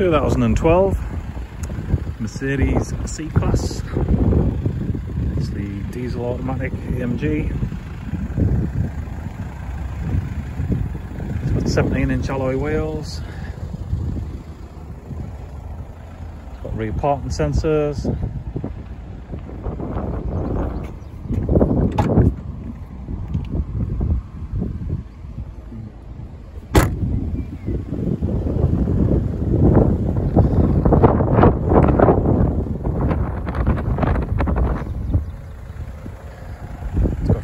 2012 Mercedes C-Class. It's the diesel automatic AMG. It's got 17 inch alloy wheels. It's got rear parking sensors.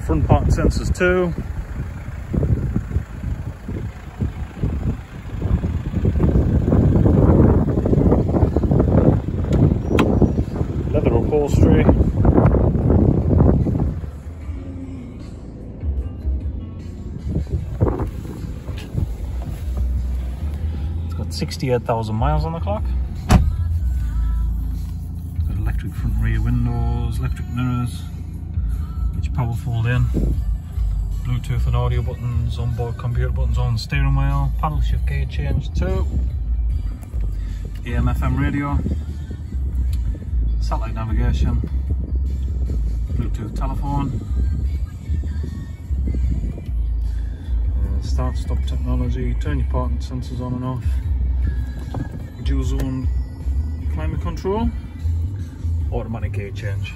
Front parking sensors too. Leather upholstery. It's got 68,000 miles on the clock. Got electric front rear windows, electric mirrors, fold in, Bluetooth and audio buttons, onboard computer buttons on steering wheel, paddle shift gear change too, AM FM radio, satellite navigation, Bluetooth telephone, uh, start stop technology, turn your parking sensors on and off, dual zone climate control, automatic gear change.